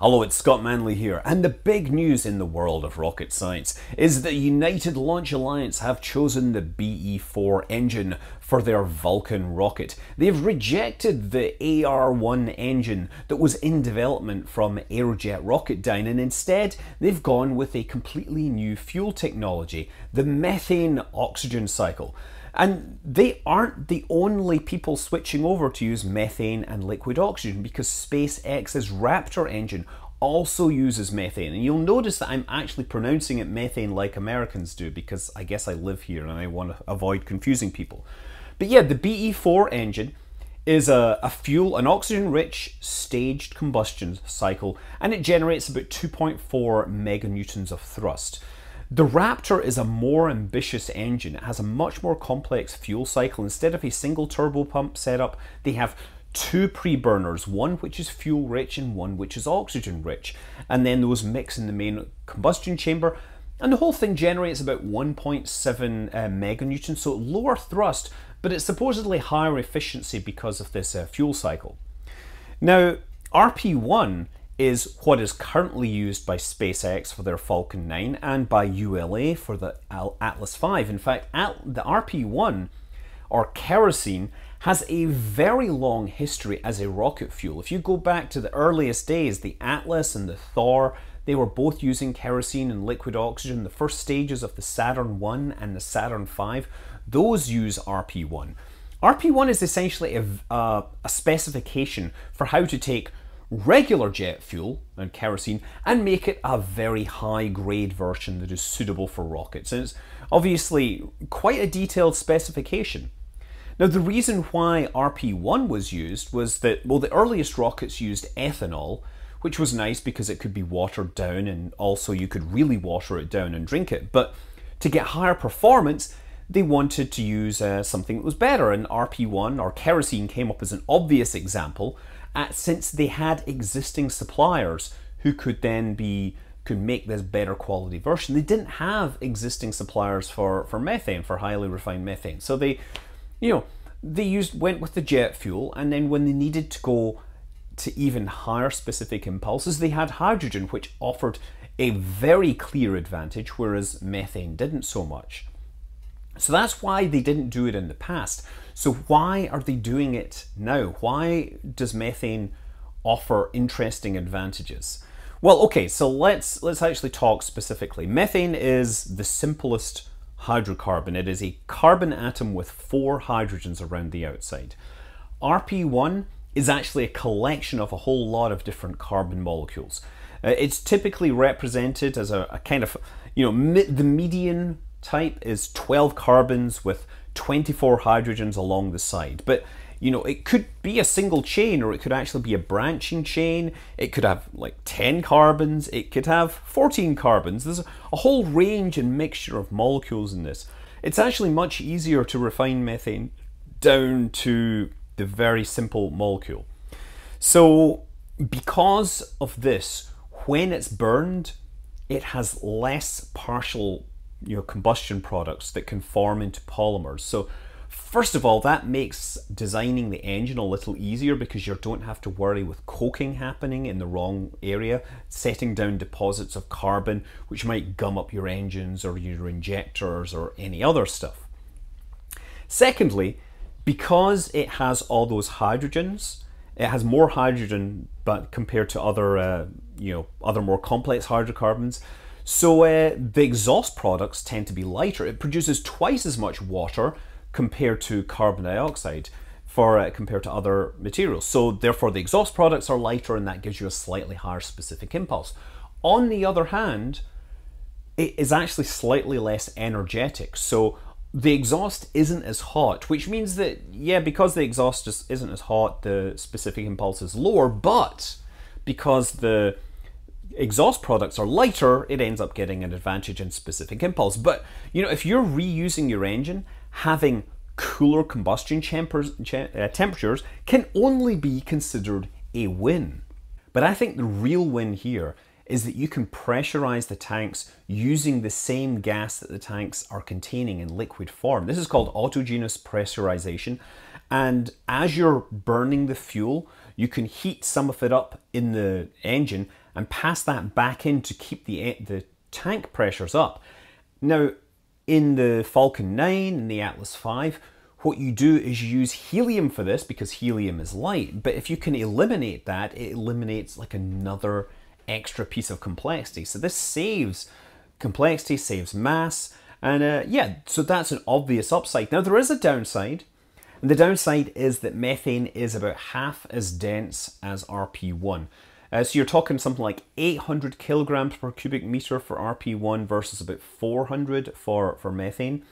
Hello, it's Scott Manley here, and the big news in the world of rocket science is that United Launch Alliance have chosen the BE-4 engine for their Vulcan rocket. They've rejected the AR-1 engine that was in development from Aerojet Rocketdyne, and instead they've gone with a completely new fuel technology, the methane oxygen cycle. And they aren't the only people switching over to use methane and liquid oxygen because SpaceX's Raptor engine also uses methane. And you'll notice that I'm actually pronouncing it methane like Americans do because I guess I live here and I want to avoid confusing people. But yeah, the BE4 engine is a, a fuel, an oxygen-rich staged combustion cycle, and it generates about 2.4 meganewtons of thrust. The Raptor is a more ambitious engine. It has a much more complex fuel cycle. Instead of a single turbo pump setup, they have two pre-burners, one which is fuel rich and one which is oxygen rich. And then those mix in the main combustion chamber. And the whole thing generates about 1.7 uh, meganewtons, so lower thrust, but it's supposedly higher efficiency because of this uh, fuel cycle. Now, RP1 is what is currently used by SpaceX for their Falcon 9 and by ULA for the Atlas V. In fact, the RP-1 or kerosene has a very long history as a rocket fuel. If you go back to the earliest days, the Atlas and the Thor, they were both using kerosene and liquid oxygen. The first stages of the Saturn 1 and the Saturn 5, those use RP-1. RP-1 is essentially a, uh, a specification for how to take regular jet fuel and kerosene and make it a very high grade version that is suitable for rockets. And it's obviously quite a detailed specification. Now, the reason why RP1 was used was that, well, the earliest rockets used ethanol, which was nice because it could be watered down and also you could really water it down and drink it. But to get higher performance, they wanted to use uh, something that was better, and RP1 or kerosene came up as an obvious example uh, since they had existing suppliers who could then be could make this better quality version. They didn't have existing suppliers for, for methane, for highly refined methane. So they, you know, they used went with the jet fuel and then when they needed to go to even higher specific impulses, they had hydrogen, which offered a very clear advantage, whereas methane didn't so much. So that's why they didn't do it in the past. So why are they doing it now? Why does methane offer interesting advantages? Well, okay, so let's let's actually talk specifically. Methane is the simplest hydrocarbon. It is a carbon atom with four hydrogens around the outside. RP1 is actually a collection of a whole lot of different carbon molecules. Uh, it's typically represented as a, a kind of, you know, mi the median type is 12 carbons with 24 hydrogens along the side. But you know, it could be a single chain or it could actually be a branching chain. It could have like 10 carbons, it could have 14 carbons. There's a whole range and mixture of molecules in this. It's actually much easier to refine methane down to the very simple molecule. So because of this, when it's burned, it has less partial you know, combustion products that can form into polymers. So first of all, that makes designing the engine a little easier because you don't have to worry with coking happening in the wrong area, setting down deposits of carbon which might gum up your engines or your injectors or any other stuff. Secondly, because it has all those hydrogens, it has more hydrogen but compared to other uh, you know other more complex hydrocarbons so uh, the exhaust products tend to be lighter. It produces twice as much water compared to carbon dioxide for uh, compared to other materials. So therefore the exhaust products are lighter and that gives you a slightly higher specific impulse. On the other hand, it is actually slightly less energetic. So the exhaust isn't as hot, which means that, yeah, because the exhaust just isn't as hot, the specific impulse is lower, but because the exhaust products are lighter, it ends up getting an advantage in specific impulse. But you know, if you're reusing your engine, having cooler combustion uh, temperatures can only be considered a win. But I think the real win here is that you can pressurize the tanks using the same gas that the tanks are containing in liquid form. This is called autogenous pressurization. And as you're burning the fuel, you can heat some of it up in the engine and pass that back in to keep the, the tank pressures up. Now, in the Falcon 9 and the Atlas V, what you do is you use helium for this because helium is light. But if you can eliminate that, it eliminates like another extra piece of complexity. So this saves complexity, saves mass, and uh, yeah, so that's an obvious upside. Now there is a downside, and the downside is that methane is about half as dense as RP1. Uh, so you're talking something like 800 kilograms per cubic meter for RP1 versus about 400 for, for methane.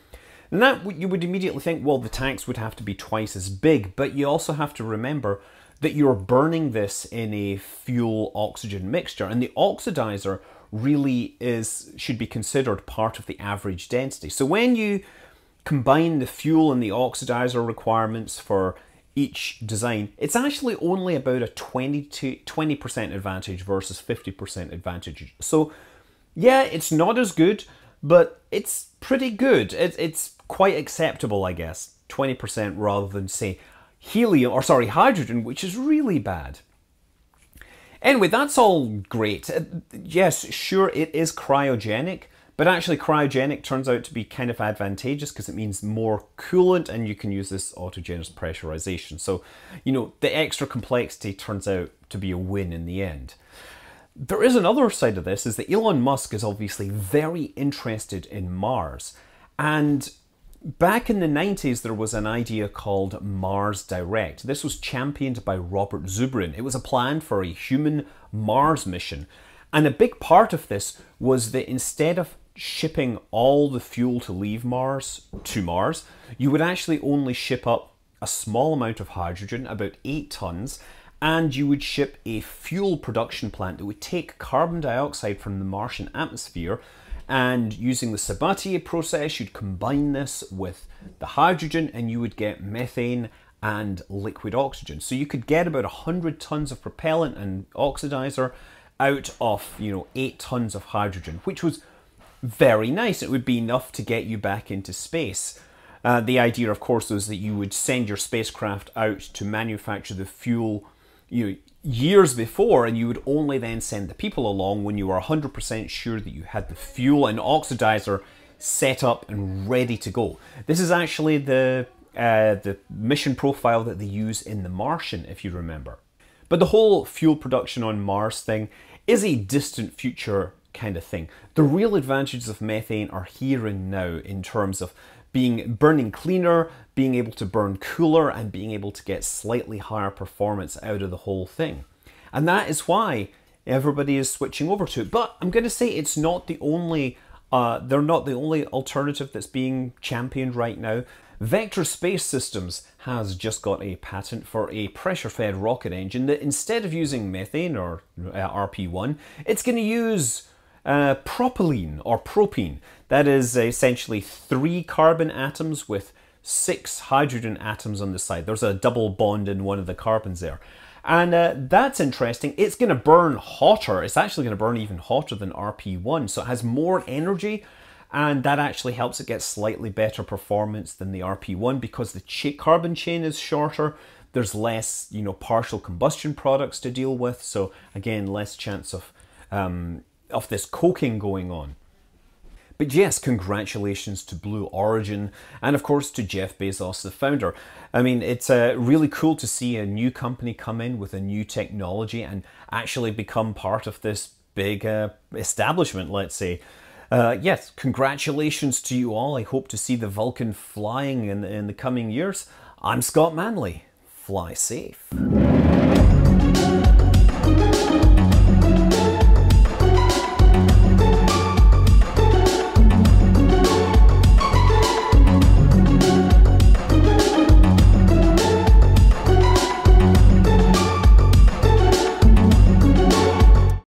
And that you would immediately think, well, the tanks would have to be twice as big, but you also have to remember that you're burning this in a fuel oxygen mixture, and the oxidizer really is should be considered part of the average density. So when you combine the fuel and the oxidizer requirements for each design, it's actually only about a 20 to 20% advantage versus 50% advantage. So yeah, it's not as good, but it's pretty good. It, it's quite acceptable, I guess. 20% rather than say helium, or sorry, hydrogen, which is really bad. Anyway, that's all great. Uh, yes, sure, it is cryogenic, but actually cryogenic turns out to be kind of advantageous because it means more coolant and you can use this autogenous pressurization. So, you know, the extra complexity turns out to be a win in the end. There is another side of this, is that Elon Musk is obviously very interested in Mars. And Back in the 90s, there was an idea called Mars Direct. This was championed by Robert Zubrin. It was a plan for a human Mars mission. And a big part of this was that instead of shipping all the fuel to leave Mars to Mars, you would actually only ship up a small amount of hydrogen, about 8 tons, and you would ship a fuel production plant that would take carbon dioxide from the Martian atmosphere and using the Sabatier process, you'd combine this with the hydrogen and you would get methane and liquid oxygen. So you could get about 100 tons of propellant and oxidizer out of, you know, 8 tons of hydrogen, which was very nice. It would be enough to get you back into space. Uh, the idea, of course, was that you would send your spacecraft out to manufacture the fuel you know, years before, and you would only then send the people along when you were 100% sure that you had the fuel and oxidizer set up and ready to go. This is actually the uh, the mission profile that they use in The Martian, if you remember. But the whole fuel production on Mars thing is a distant future kind of thing. The real advantages of methane are here and now in terms of being burning cleaner, being able to burn cooler, and being able to get slightly higher performance out of the whole thing. And that is why everybody is switching over to it. But I'm going to say it's not the only, uh, they're not the only alternative that's being championed right now. Vector Space Systems has just got a patent for a pressure-fed rocket engine that instead of using methane or uh, RP1, it's going to use uh, propylene or propene. That is essentially three carbon atoms with six hydrogen atoms on the side. There's a double bond in one of the carbons there. And uh, that's interesting. It's going to burn hotter. It's actually going to burn even hotter than RP1. So it has more energy and that actually helps it get slightly better performance than the RP1 because the ch carbon chain is shorter. There's less, you know, partial combustion products to deal with. So again, less chance of um, of this coking going on. But yes, congratulations to Blue Origin and of course to Jeff Bezos, the founder. I mean, it's uh, really cool to see a new company come in with a new technology and actually become part of this big uh, establishment, let's say. Uh, yes, congratulations to you all. I hope to see the Vulcan flying in, in the coming years. I'm Scott Manley. Fly safe.